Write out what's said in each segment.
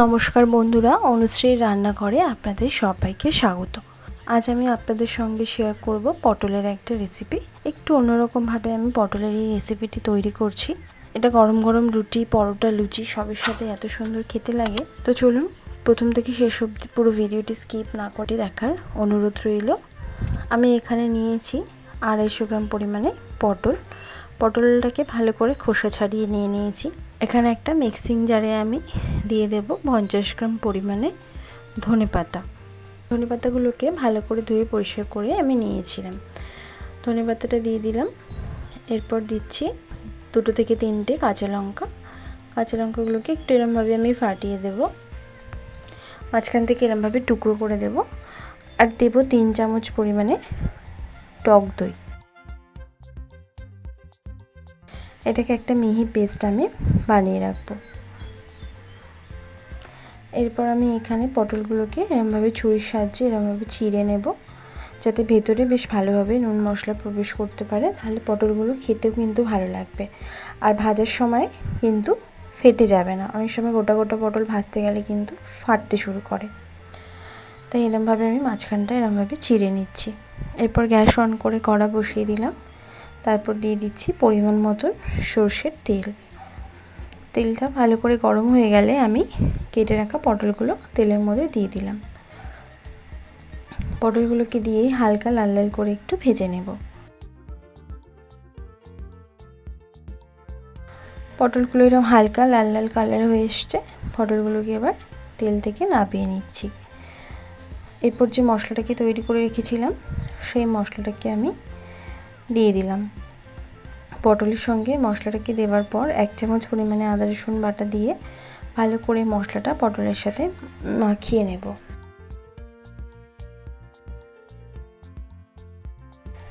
নমস্কার বন্ধুরা, অনুশ্রীর রান্নাঘরে আপনাদের সবাইকে স্বাগত। আজ আমি আপনাদের সঙ্গে শেয়ার করব পটলের একটা রেসিপি একটু অন্যরকমভাবে আমি পটলের এই রেসিপিটি তৈরি করছি। এটা গরম গরম রুটি, পরোটা, লুচি সবের সাথে এত সুন্দর খেতে লাগে। তো চলুন, প্রথম থেকে শেষ অবধি পুরো ভিডিওটি স্কিপ না করে দেখার অনুরোধ রইল। আমি এখানে নিয়েছি আড়াইশো গ্রাম পরিমাণে পটল। পটলটাকে ভালো করে খোসা ছাড়িয়ে নিয়ে নিয়েছি। এখানে একটা মিক্সিং জারে আমি দিয়ে দেব পঞ্চাশ গ্রাম পরিমাণে ধনে পাতা। ধনে পাতাগুলোকে ভালো করে ধুয়ে পরিষ্কার করে আমি নিয়েছিলাম। ধনে পাতাটা দিয়ে দিলাম। এরপর দিচ্ছি দুটো থেকে তিনটে কাঁচা লঙ্কা। কাঁচা লঙ্কাগুলোকে একটু এরমভাবে আমি ফাটিয়ে দেব। মাঝখান থেকে এরমভাবে টুকরো করে দেব। আর দেব তিন চামচ পরিমাণে টক দই। এটাকে একটা মিহি পেস্ট আমি বানিয়ে রাখব। এরপর আমি এখানে পটলগুলোকে এরমভাবে ছুরির সাহায্যে এরমভাবে ছিঁড়ে নেব, যাতে ভেতরে বেশ ভালোভাবে নুন মশলা প্রবেশ করতে পারে, তাহলে পটলগুলো খেতেও কিন্তু ভালো লাগবে। আর ভাজার সময় কিন্তু ফেটে যাবে না। অনেক সময় গোটা গোটা পটল ভাজতে গেলে কিন্তু ফাটতে শুরু করে। তাই এরমভাবে আমি মাঝখানটা এরমভাবে চিড়ে নিচ্ছি। এরপর গ্যাস অন করে কড়া বসিয়ে দিলাম। তারপর দিয়ে দিচ্ছি পরিমাণ মতন সর্ষের তেল। তেলটা ভালো করে গরম হয়ে গেলে আমি কেটে রাখা পটলগুলো তেলের মধ্যে দিয়ে দিলাম। পটলগুলোকে দিয়ে হালকা লাল লাল করে একটু ভেজে নেব। পটলগুলো এরকম হালকা লাল লাল কালার হয়ে এসছে। পটলগুলোকে এবার তেল থেকে নাবিয়ে নিচ্ছি। এরপর যে মশলাটাকে তৈরি করে রেখেছিলাম, সেই মশলাটাকে আমি দিয়ে দিলাম। পটলের সঙ্গে মশলাটাকে দেওয়ার পর এক চামচ পরিমাণে আদা, রসুন বাটা দিয়ে ভালো করে মশলাটা পটলের সাথে মাখিয়ে নেব।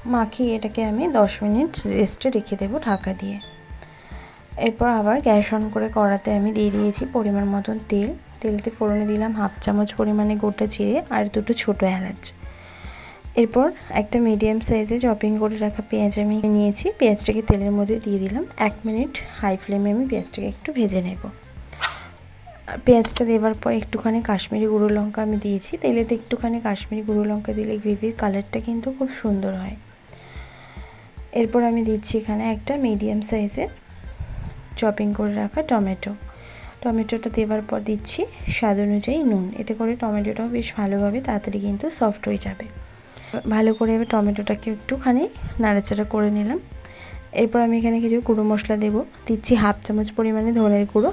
মাখিয়ে এটাকে আমি দশ মিনিট রেস্টে রেখে দেবো ঢাকা দিয়ে। এরপর আবার গ্যাস অন করে কড়াতে আমি দিয়ে দিয়েছি পরিমাণ মতন তেল। তেলতে ফোড়নে দিলাম হাফ চামচ পরিমাণে গোটা জিরে আর দুটো ছোটো এলাচ। এরপর একটা মিডিয়াম সাইজে চপিং করে রাখা পেঁয়াজ আমি নিয়েছি। পেঁয়াজটাকে তেলের মধ্যে দিয়ে দিলাম। এক মিনিট হাই ফ্লেমে আমি পেঁয়াজটাকে একটু ভেজে নেব। পেঁয়াজটা দেওয়ার পর একটুখানি কাশ্মীরি গুঁড়ো লঙ্কা আমি দিয়েছি। তেলেতে একটুখানি কাশ্মীরি গুঁড়ো লঙ্কা দিলে গ্রেভির কালারটা কিন্তু খুব সুন্দর হয়। এরপর আমি দিচ্ছি এখানে একটা মিডিয়াম সাইজের চপিং করে রাখা টমেটো। টমেটোটা দেওয়ার পর দিচ্ছি স্বাদ অনুযায়ী নুন। এতে করে টমেটোটাও বেশ ভালোভাবে তাড়াতাড়ি কিন্তু সফট হয়ে যাবে। ভালো করে টমেটোটাকে একটুখানি নাড়াচাড়া করে নিলাম। এরপর আমি এখানে কিছু গুঁড়ো মশলা দেব। দিচ্ছি হাফ চামচ পরিমাণে ধনের গুঁড়ো,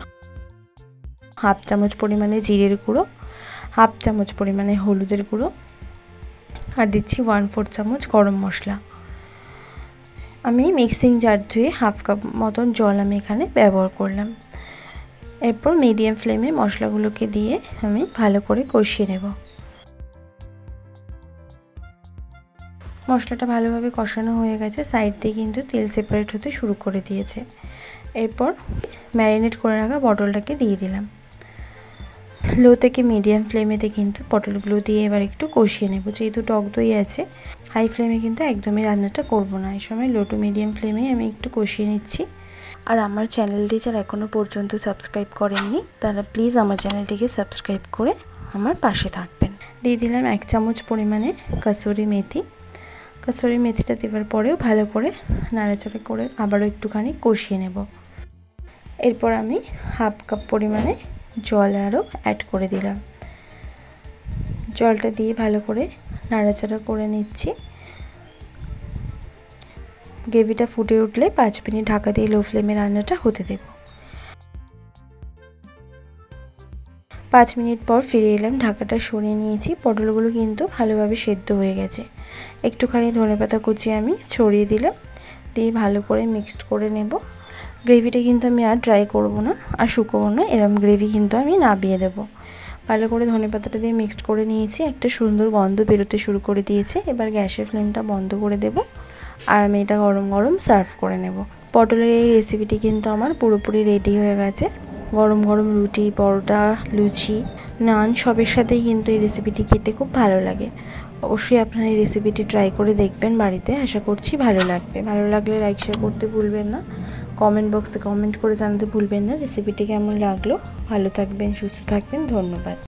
হাফ চামচ পরিমাণে জিরের গুঁড়ো, হাফ চামচ পরিমাণে হলুদের গুঁড়ো আর দিচ্ছি ওয়ান ফোর চামচ গরম মশলা। আমি মিক্সিং জার ধুয়ে হাফ কাপ মতন জল আমি এখানে ব্যবহার করলাম। এরপর মিডিয়াম ফ্লেমে মশলাগুলোকে দিয়ে আমি ভালো করে কষিয়ে নেব। মশলাটা ভালোভাবে কষানো হয়ে গেছে। সাইড দিয়ে কিন্তু তেল সেপারেট হতে শুরু করে দিয়েছে। এরপর ম্যারিনেট করে রাখা পটলটাকে দিয়ে দিলাম। লো থেকে মিডিয়াম ফ্লেমেতে কিন্তু পটলগুলো দিয়ে এবার একটু কষিয়ে নেব। যেহেতু টক দই আছে হাই ফ্লেমে কিন্তু একদমই রান্নাটা করব না। এই সময় লো টু মিডিয়াম ফ্লেমে আমি একটু কষিয়ে নিচ্ছি। আর আমার চ্যানেলটি যারা এখনও পর্যন্ত সাবস্ক্রাইব করেননি, তারা প্লিজ আমার চ্যানেলটিকে সাবস্ক্রাইব করে আমার পাশে থাকবেন। দিয়ে দিলাম এক চামচ পরিমাণে কাসুরি মেথি। কাসুরি মেথিটা দেওয়ার পরেও ভালো করে নাড়াচাড়া করে আবারও একটুখানি কষিয়ে নেব। এরপর আমি হাফ কাপ পরিমাণে জল আরও অ্যাড করে দিলাম। জলটা দিয়ে ভালো করে নাড়াচাড়া করে নিচ্ছি। গ্রেভিটা ফুটে উঠলে পাঁচ মিনিট ঢাকা দিয়ে লো ফ্লেমে রান্নাটা হতে দেব। পাঁচ মিনিট পর ফিরে এলাম, ঢাকাটা সরিয়ে নিয়েছি। পটলগুলো কিন্তু ভালোভাবে সেদ্ধ হয়ে গেছে। একটুখানি ধনে পাতা কুচি আমি ছড়িয়ে দিলাম, দিয়ে ভালো করে মিক্সড করে নেব। গ্রেভিটা কিন্তু আমি আর ড্রাই করব না, আর শুকোবো না, এরম গ্রেভি কিন্তু আমি নাবিয়ে দেবো। ভালো করে ধনে পাতাটা দিয়ে মিক্সড করে নিয়েছি, একটা সুন্দর গন্ধ বেরোতে শুরু করে দিয়েছে। এবার গ্যাসের ফ্লেমটা বন্ধ করে দেব, আর আমি এটা গরম গরম সার্ভ করে নেব। পটলের এই রেসিপিটি কিন্তু আমার পুরোপুরি রেডি হয়ে গেছে। গরম গরম রুটি, পরোটা, লুচি, নান সবের সাথেই কিন্তু এই রেসিপিটি খেতে খুব ভালো লাগে। অবশ্যই আপনারা এই রেসিপিটি ট্রাই করে দেখবেন বাড়িতে। আশা করছি ভালো লাগবে। ভালো লাগলে লাইক শেয়ার করতে ভুলবেন না। কমেন্ট বক্সে কমেন্ট করে জানাতে ভুলবেন না। রেসিপিটি কেমন লাগল? ভালো থাকবেন, সুস্থ থাকবেন। ধন্যবাদ।